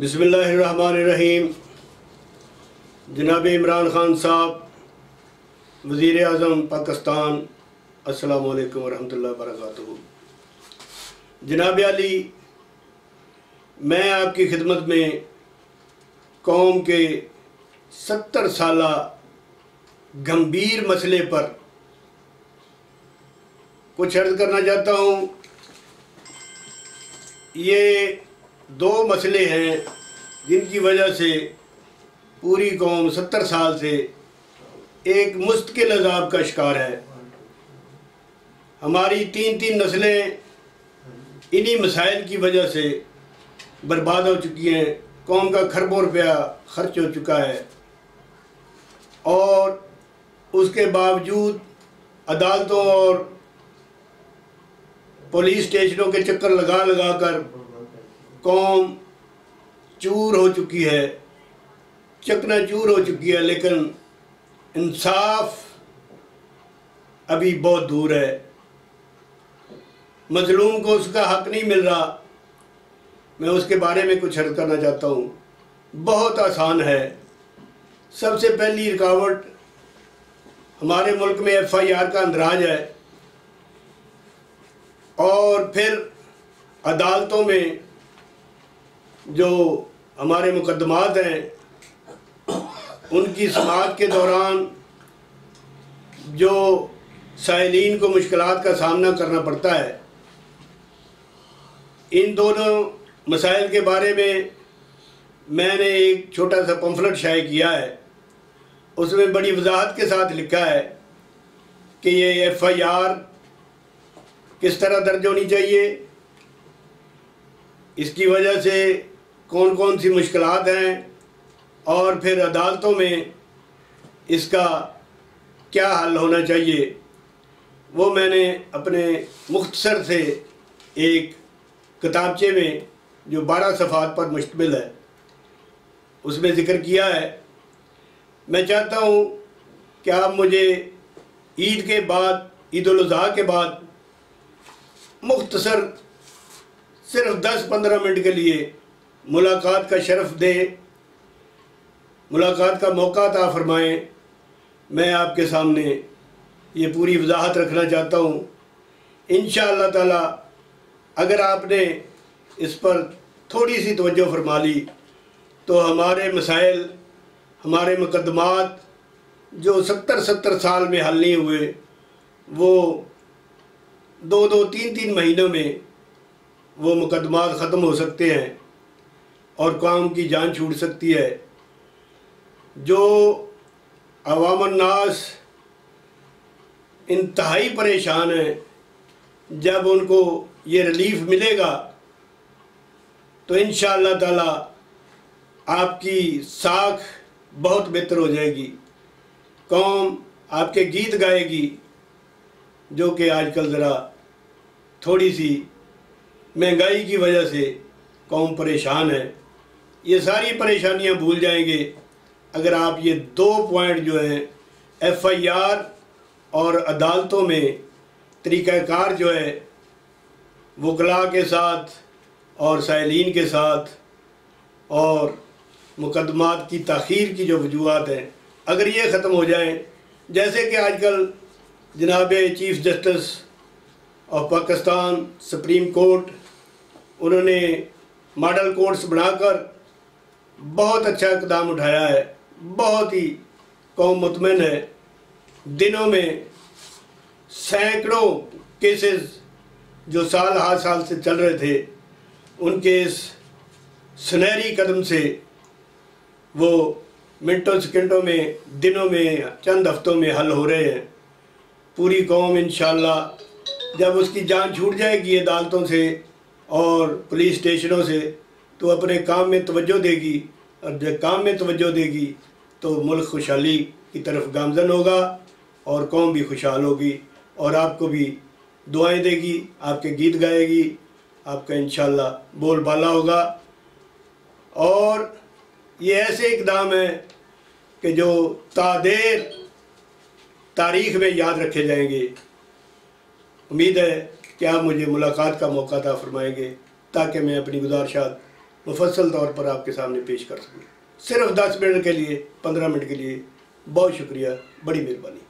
بسم اللہ الرحمن الرحیم۔ جناب عمران خان صاحب، وزیر اعظم پاکستان، السلام علیکم ورحمۃ اللہ وبرکاتہ۔ جناب علی، میں آپ کی خدمت میں قوم کے ستر سالہ گمبھیر مسئلے پر کچھ عرض کرنا چاہتا ہوں۔ یہ دو مسئلے ہیں جن کی وجہ سے پوری قوم ستر سال سے ایک مستقل عذاب کا شکار ہے۔ ہماری تین تین نسلیں انہی مسائل کی وجہ سے برباد ہو چکی ہیں۔ قوم کا کھربوں روپیہ خرچ ہو چکا ہے۔ اور اس کے باوجود عدالتوں اور پولیس اسٹیشنوں کے چکر لگا لگا کر قوم چور ہو چکی ہے، چکنا چور ہو چکی ہے، لیکن انصاف ابھی بہت دور ہے۔ مظلوم کو اس کا حق نہیں مل رہا۔ میں اس کے بارے میں کچھ عرض کرنا چاہتا ہوں۔ بہت آسان ہے۔ سب سے پہلی رکاوٹ ہمارے ملک میں ایف آئی آر کا اندراج ہے۔ اور پھر عدالتوں میں جو ہمارے مقدمات ہیں، ان کی سماعت کے دوران جو سائلین کو مشکلات کا سامنا کرنا پڑتا ہے، ان دونوں مسائل کے بارے میں میں نے ایک چھوٹا سا پمفلٹ شائع کیا ہے۔ اس میں بڑی وضاحت کے ساتھ لکھا ہے کہ یہ ایف آئی آر کس طرح درج ہونی چاہیے۔ اس کی وجہ سے کون کون سی مشکلات ہیں اور پھر عدالتوں میں اس کا کیا حل ہونا چاہیے، وہ میں نے اپنے مختصر سے ایک کتابچے میں جو بارہ صفحات پر مشتمل ہے، اس میں ذکر کیا ہے۔ میں چاہتا ہوں کہ آپ مجھے عید کے بعد، عید الاضحیٰ کے بعد مختصر صرف دس پندرہ منٹ کے لیے ملاقات کا شرف دیں ملاقات کا موقع عطا فرمائیں میں آپ کے سامنے یہ پوری وضاحت رکھنا چاہتا ہوں۔ انشاءاللہ اللہ اگر آپ نے اس پر تھوڑی سی توجہ فرما لی، تو ہمارے مسائل، ہمارے مقدمات جو ستر ستر سال میں حل نہیں ہوئے، وہ دو دو تین تین مہینوں میں وہ مقدمات ختم ہو سکتے ہیں۔ اور قوم کی جان چھوٹ سکتی ہے۔ جو عوام الناس انتہائی پریشان ہیں، جب ان کو یہ ریلیف ملے گا، تو انشاءاللہ اللہ تعالیٰ آپ کی ساکھ بہت بہتر ہو جائے گی۔ قوم آپ کے گیت گائے گی، جو کہ آج کل ذرا تھوڑی سی مہنگائی کی وجہ سے قوم پریشان ہے۔ یہ ساری پریشانیاں بھول جائیں گے۔ اگر آپ یہ دو پوائنٹ جو ہیں ایف آئی آر اور عدالتوں میں طریقہ کار جو ہے وکلا کے ساتھ اور سائلین کے ساتھ اور مقدمات کی تاخیر کی جو وجوہات ہیں، اگر یہ ختم ہو جائیں، جیسے کہ آج کل جناب chief justice of Pakistan, supreme court, انہوں نے ماڈل کورٹس بنا کر بہت اچھا اقدام اٹھایا ہے، بہت ہی قوم مطمئن ہے۔ دنوں میں سینکڑوں کیسز جو سال ہر سال سے چل رہے تھے، ان کے اس سنہری قدم سے وہ منٹوں سیکنڈوں میں، دنوں میں، چند ہفتوں میں حل ہو رہے ہیں۔ پوری قوم انشاءاللہ جب اس کی جان چھوٹ جائے گی عدالتوں سے اور پولیس اسٹیشنوں سے تو اپنے کام میں توجہ دے گی اور جب کام میں توجہ دے گی تو ملک خوشحالی کی طرف گامزن ہوگا اور قوم بھی خوشحال ہوگی اور آپ کو بھی دعائیں دے گی، آپ کے گیت گائے گی، آپ کا انشاءاللہ بول بالا ہوگا۔ اور یہ ایسے اقدام ہیں کہ جو تادیر تاریخ میں یاد رکھے جائیں گے۔ امید ہے کہ آپ مجھے ملاقات کا موقع تھا فرمائیں گے تاکہ میں اپنی گزارشات مفصل طور پر آپ کے سامنے پیش کر سکیں صرف دس منٹ کے لیے، پندرہ منٹ کے لیے بہت شکریہ، بڑی مہربانی۔